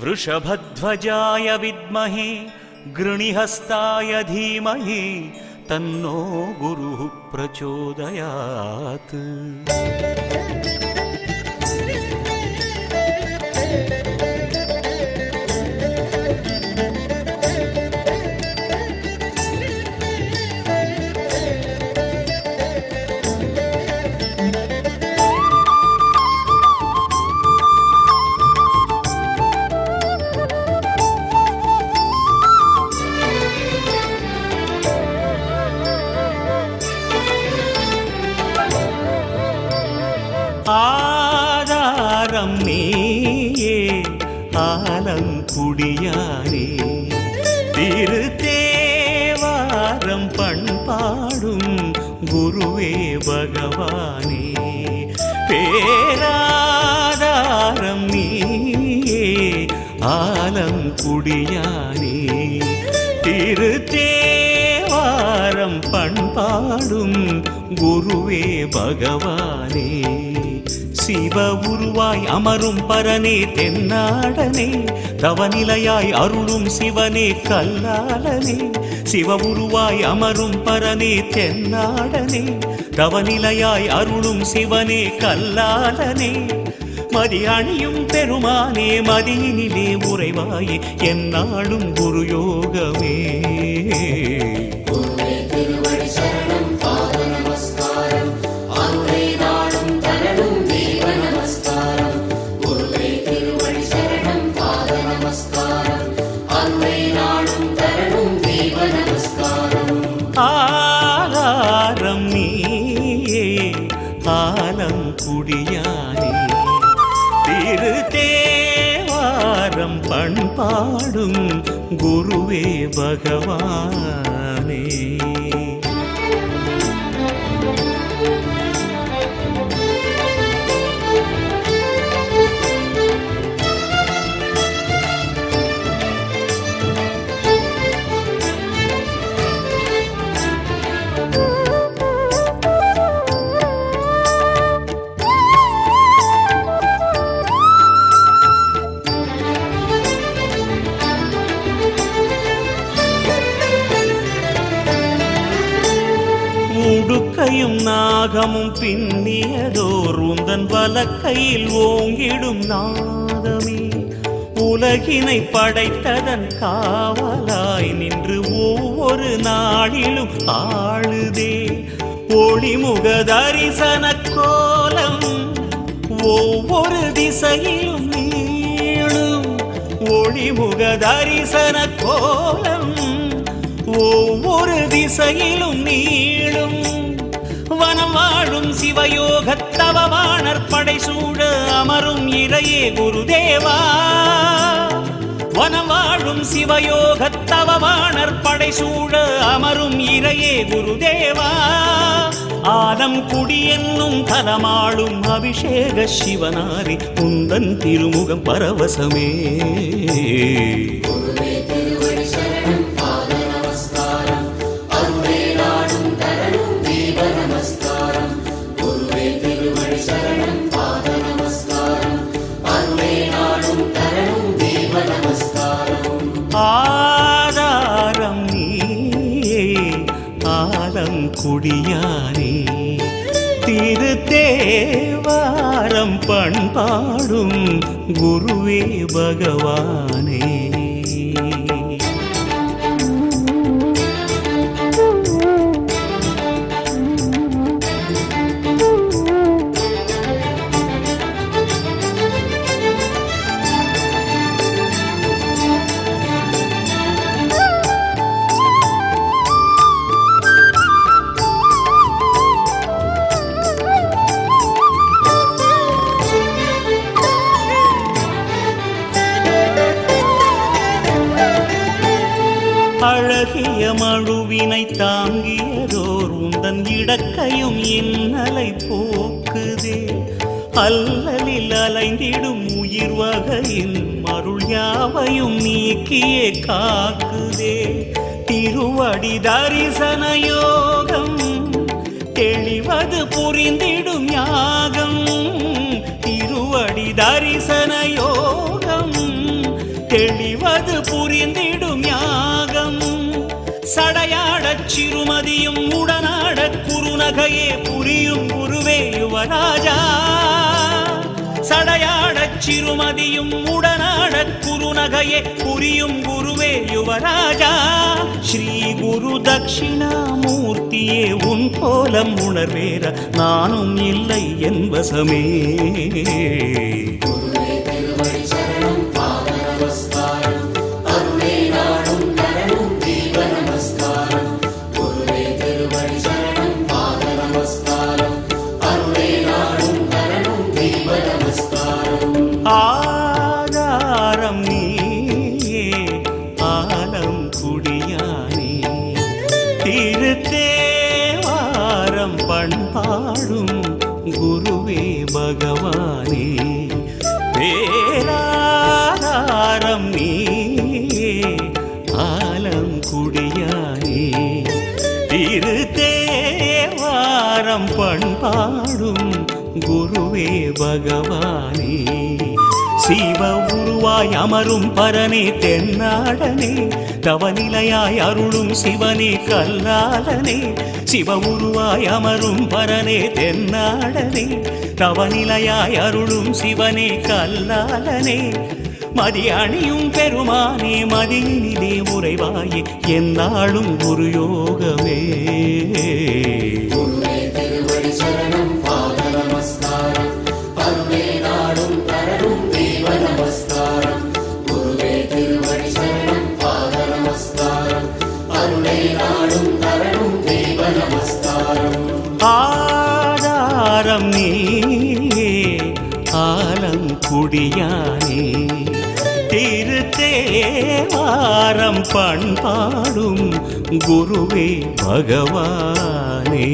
वृषभध्वजाय विद्महे गृणिहस्ताय धीमहि तन्नो गुरुः प्रचोदयात् ஆலம் நீயே ஆலங்குடியானே திருத்தேவாரம் பண்பாடும் குருவே பகவானே. பேராதாரம் நீயே ஆலம் ஆலங்குடியானே திருத்தேவாரம் பண்பாடும் குருவே பகவானே. சிவ உருவாய் அமரும் பரனே தென்னாடனே. தவநிலையாய் அருளும் சிவனே கல்லாளனே. சிவ உருவாய் அமரும் பரனே தென்னாடனே. தவநிலையாய் அருளும் சிவனே கல்லாளனே. மதி அணியும் பெருமானே மதியினிலே உறைவாயே. என்னாடும் குரு யோகமே பண்பாடும் குருவே பகவானே. நாகமும் பின்னியதோர் உந்தன் வலக்கையில் ஓங்கிடும் நாதமே. உலகினை படைத்ததன் காவலாய் நின்று ஒவ்வொரு நாளிலும் ஆளுதே. ஒளிமுக தரிசன கோலம் ஒவ்வொரு திசையிலும் நீளும். ஒளிமுக தரிசன கோலம் ஒவ்வொரு திசையிலும் நீளும். சிவயோகத்தவமானர் படை சூழ அமரும் இறையே குருதேவா. வனம் வாழும் சிவயோகத்தவமானர் படை சூழ அமரும் இறையே குருதேவா. ஆலம் குடி என்னும் தலமாளும் அபிஷேக சிவனாரி உந்தன் திருமுகம் பரவசமே. ஆலங்குடியானே திருத்தேவாரம் பண்பாடும் குருவே பகவானே. அழகிய மழுவினை தாங்கியதோர் உந்தன் இடக்கையும் இன்னலை போக்குதே. அல்லலில் அலைந்திடும் உயிர் வகையின் மருள் யாவையும் நீக்கியே காக்குதே. திருவடி தரிசன யோகம் தெளிவது புரிந்திடும் யாகம். திருவடி தரிசன குறுநகையே புரியும் குருவே யுவராஜா சடையாடச் சிறுமதியும் உடனாடக் குறுநகையே புரியும் குருவே யுவராஜா ஸ்ரீ குரு தட்சிணாமூர்த்தியே உன் கோலம் உணர்வேற நானும் இல்லை என்பசமே பண்பாடும் குருவே பகவானே. பேராரம் நீயே ஆலம் குடியானே. திரு திருத்தேவாரம் பண்பாடும் குருவே பகவானே. சீவ உருவாய் அமரும் பரனே தென்னாடனே. தவநிலையாய் அருளும் சிவனே கல்லாதனே சிவ உருவாய் அமரும் பரனே தென்னாடனே. தவநிலையாய் அருளும் சிவனே கல்லாதனே மதி அணியும் பெருமானே மதியினிலே உறைவாயே. என்னாலும் ஒரு யோகமே. திருவடி சரணம் பாத திருத்தேவாரம் பண்பாடும் குருவே பகவானே.